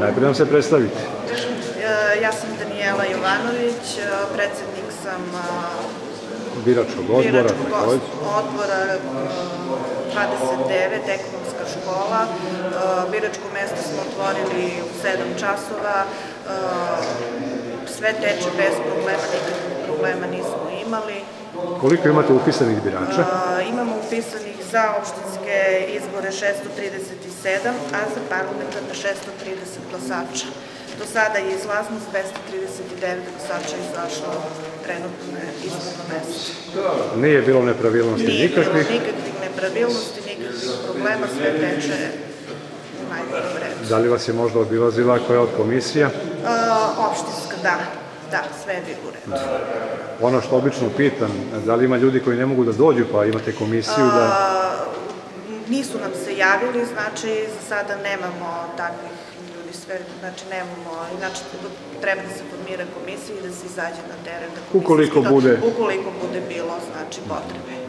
Najprije nam se predstavite. E, Ja sam Danijela Jovanović, e, predsednik sam e, Biračkog odbora, biračkog odbora e, 29, ekonomska škola. Biračko mesto smo otvorili u 7 časova. Sve teče bez problema, nikakvih problema nismo imali. Koliko imate upisanih birača? Imamo upisanih za opštinske izbore 637, a za parlamentarne 630 glasača. Do sada je izlaznost 239 glasača izašlo trenutno na izborno mesto. Nije bilo nepravilnosti Nije bilo nikakvih. nikakvih nepravilnosti, nikakvih problema, sve teče u najboljem redu. Da li vas je možda obilazila koja od komisija? E, opštinska, da, da, sve je bilo u redu. Ono što obično pitam, da li ima ljudi koji ne mogu da dođu pa imate komisiju da... A, nisu nam se javili, znači za sada nemamo takvih ljudi, sve, znači nemamo, inače treba da se formira komisija i da se izađe na teren. Da Ukoliko bude- Ukoliko bude bilo, znači, potrebe.